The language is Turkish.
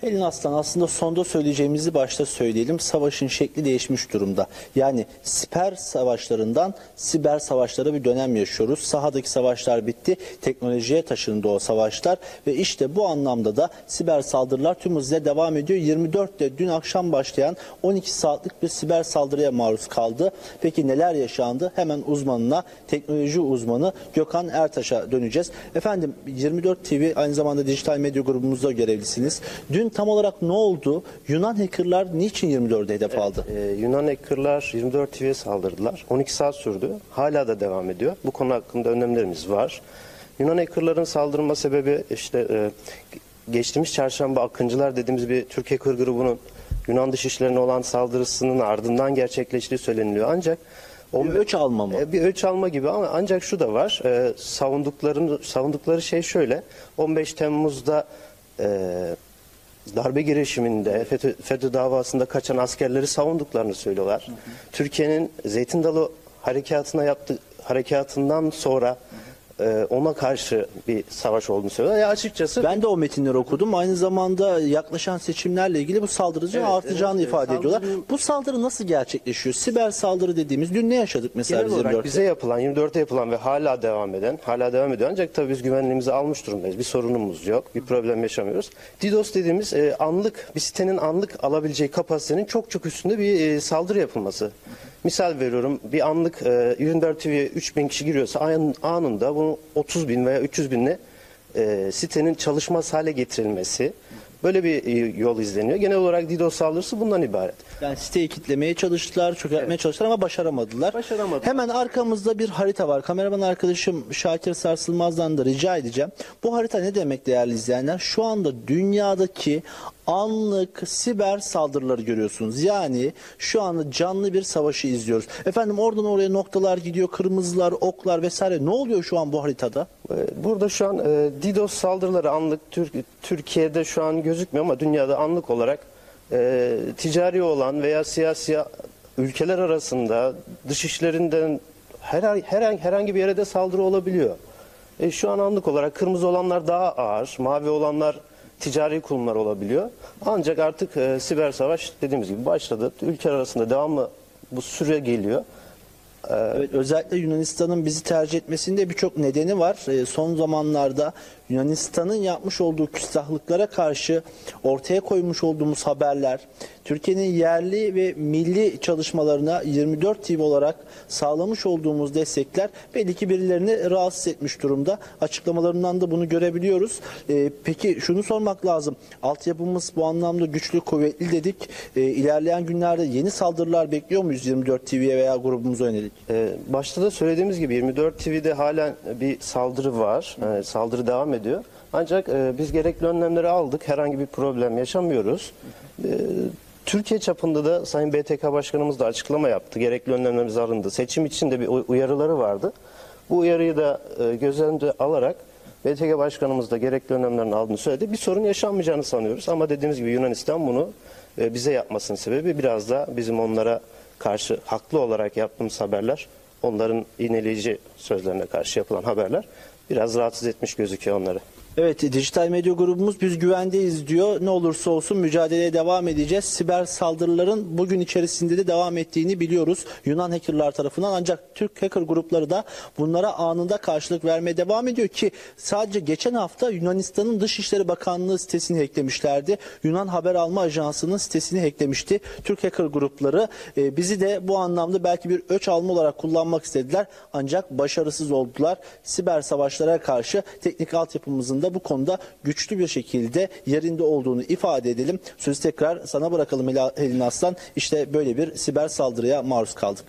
Helin Aslan aslında sonda söyleyeceğimizi başta söyleyelim. Savaşın şekli değişmiş durumda. Yani siper savaşlarından siber savaşlara bir dönem yaşıyoruz. Sahadaki savaşlar bitti. Teknolojiye taşındı o savaşlar. Ve işte bu anlamda da siber saldırılar tüm hızıyla devam ediyor. 24'te dün akşam başlayan 12 saatlik bir siber saldırıya maruz kaldı. Peki neler yaşandı? Hemen uzmanına, teknoloji uzmanı Gökhan Ertaş'a döneceğiz. Efendim 24 TV aynı zamanda dijital medya grubumuzda görevlisiniz. Dün tam olarak ne oldu? Yunan hackerlar niçin 24'e hedef aldı? Ee, Yunan hackerlar 24 TV'ye saldırdılar. 12 saat sürdü. Hala da devam ediyor. Bu konu hakkında önlemlerimiz var. Yunan hackerların saldırma sebebi işte e, geçtiğimiz çarşamba Akıncılar dediğimiz bir Türk hacker grubunun Yunan dışişlerine olan saldırısının ardından gerçekleştiği söyleniliyor. Ancak o Bir ölç alma mı? E, Bir ölç alma gibi ama ancak şu da var. E, savundukları, savundukları şey şöyle. 15 Temmuz'da e, darbe girişiminde FETÖ, FETÖ davasında kaçan askerleri savunduklarını söylüyorlar. Türkiye'nin Zeytin Dalı harekatına yaptığı harekatından sonra e, ona karşı bir savaş olduğunu söylüyorlar. Ya açıkçası Ben de o metinleri okudum. Aynı zamanda yaklaşan seçimlerle ilgili bu saldırıcı Evet, artacağını evet, ifade evet. ediyorlar. Saldırı- Bu saldırı nasıl gerçekleşiyor? Siber saldırı dediğimiz dün ne yaşadık mesela Genel biz olarak 24'te? bize yapılan, 24'te yapılan ve hala devam eden, hala devam ediyor. Ancak tabii biz güvenliğimizi almış durumdayız. Bir sorunumuz yok, bir problem yaşamıyoruz. DDoS dediğimiz e, anlık, bir sitenin anlık alabileceği kapasitenin çok çok üstünde bir e, saldırı yapılması. Misal veriyorum, bir anlık e, 24 TV'ye 3000 kişi giriyorsa an- anında bunu 30 bin veya 300 binle e, sitenin çalışmaz hale getirilmesi. Böyle bir e, yol izleniyor. Genel olarak DDoS saldırısı bundan ibaret. Yani siteyi kitlemeye çalıştılar, çökertmeye çalıştılar ama başaramadılar. Başaramadılar. Hemen arkamızda bir harita var. Kameraman arkadaşım Şakir Sarsılmaz'dan da rica edeceğim. Bu harita ne demek değerli izleyenler? Şu anda dünyadaki anlık siber saldırıları görüyorsunuz. Yani şu anda canlı bir savaşı izliyoruz. Efendim oradan oraya noktalar gidiyor, kırmızılar, oklar vesaire. Ne oluyor şu an bu haritada? Ee, Burada şu an e, DDoS saldırıları anlık Türk, Türkiye'de şu an gözükmüyor ama dünyada anlık olarak e, ticari olan veya siyasi ülkeler arasında dışişlerinden her, herhangi, herhangi bir yere de saldırı olabiliyor. E, şu an anlık olarak kırmızı olanlar daha ağır, mavi olanlar ticari kurumlar olabiliyor. Ancak artık e, siber savaş dediğimiz gibi başladı. Ülkeler arasında devamlı bu süre geliyor. Evet, özellikle Yunanistan'ın bizi tercih etmesinde birçok nedeni var. Ee, son zamanlarda Yunanistan'ın yapmış olduğu küstahlıklara karşı ortaya koymuş olduğumuz haberler, Türkiye'nin yerli ve milli çalışmalarına 24 TV olarak sağlamış olduğumuz destekler belli ki birilerini rahatsız etmiş durumda. Açıklamalarından da bunu görebiliyoruz. Ee, peki şunu sormak lazım. Altyapımız bu anlamda güçlü, kuvvetli dedik. Ee, ilerleyen günlerde yeni saldırılar bekliyor muyuz 24 TV'ye veya grubumuza yönelik? Ee, başta da söylediğimiz gibi 24 TV'de halen bir saldırı var. Ee, saldırı devam ediyor. Ancak e, biz gerekli önlemleri aldık. Herhangi bir problem yaşamıyoruz. Ee, Türkiye çapında da Sayın BTK Başkanımız da açıklama yaptı. Gerekli önlemlerimiz alındı. Seçim için de bir uy- uyarıları vardı. Bu uyarıyı da e, göz önünde alarak BTK Başkanımız da gerekli önlemlerini aldığını söyledi. Bir sorun yaşanmayacağını sanıyoruz. Ama dediğimiz gibi Yunanistan bunu e, bize yapmasının sebebi biraz da bizim onlara karşı haklı olarak yaptığımız haberler, onların iğneleyici sözlerine karşı yapılan haberler biraz rahatsız etmiş gözüküyor onları. Evet, dijital medya grubumuz biz güvendeyiz diyor. Ne olursa olsun mücadeleye devam edeceğiz. Siber saldırıların bugün içerisinde de devam ettiğini biliyoruz. Yunan hackerlar tarafından ancak Türk hacker grupları da bunlara anında karşılık vermeye devam ediyor ki sadece geçen hafta Yunanistan'ın Dışişleri Bakanlığı sitesini hacklemişlerdi. Yunan Haber Alma Ajansı'nın sitesini hacklemişti. Türk hacker grupları e, bizi de bu anlamda belki bir öç alma olarak kullanmak istediler. Ancak başarısız oldular. Siber savaşlara karşı teknik altyapımızın da bu konuda güçlü bir şekilde yerinde olduğunu ifade edelim. Sözü tekrar sana bırakalım Helin Aslan. İşte böyle bir siber saldırıya maruz kaldık.